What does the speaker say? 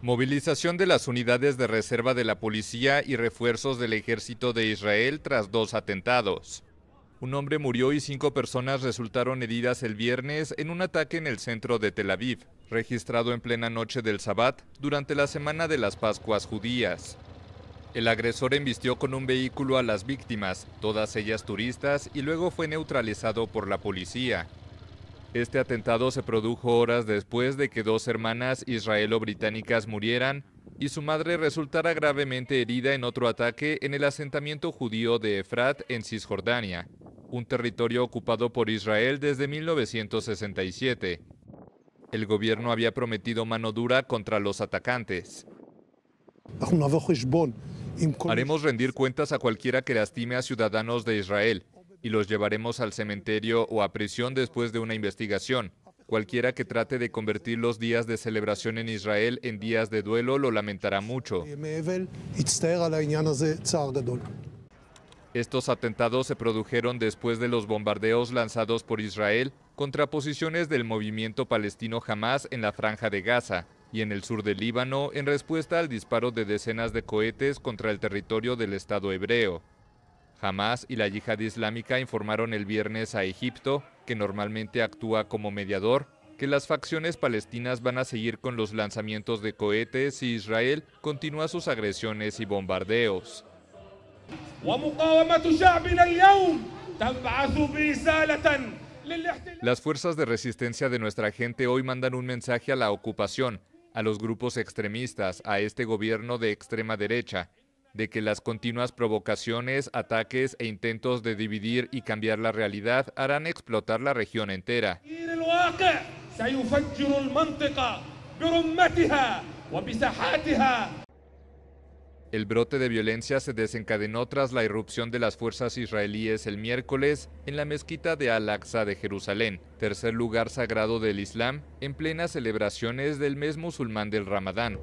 Movilización de las unidades de reserva de la policía y refuerzos del ejército de Israel tras dos atentados. Un hombre murió y cinco personas resultaron heridas el viernes en un ataque en el centro de Tel Aviv, registrado en plena noche del Sabbat durante la semana de las Pascuas judías. El agresor embistió con un vehículo a las víctimas, todas ellas turistas, y luego fue neutralizado por la policía. Este atentado se produjo horas después de que dos hermanas israelo-británicas murieran y su madre resultara gravemente herida en otro ataque en el asentamiento judío de Efrat en Cisjordania, un territorio ocupado por Israel desde 1967. El gobierno había prometido mano dura contra los atacantes. Haremos rendir cuentas a cualquiera que lastime a ciudadanos de Israel, y los llevaremos al cementerio o a prisión después de una investigación. Cualquiera que trate de convertir los días de celebración en Israel en días de duelo lo lamentará mucho. Estos atentados se produjeron después de los bombardeos lanzados por Israel contra posiciones del movimiento palestino Hamas en la franja de Gaza y en el sur del Líbano en respuesta al disparo de decenas de cohetes contra el territorio del Estado hebreo. Hamas y la yihad islámica informaron el viernes a Egipto, que normalmente actúa como mediador, que las facciones palestinas van a seguir con los lanzamientos de cohetes y Israel continúa sus agresiones y bombardeos. Las fuerzas de resistencia de nuestra gente hoy mandan un mensaje a la ocupación, a los grupos extremistas, a este gobierno de extrema derecha, de que las continuas provocaciones, ataques e intentos de dividir y cambiar la realidad harán explotar la región entera. El brote de violencia se desencadenó tras la irrupción de las fuerzas israelíes el miércoles en la mezquita de Al-Aqsa de Jerusalén, tercer lugar sagrado del Islam, en plenas celebraciones del mes musulmán del Ramadán.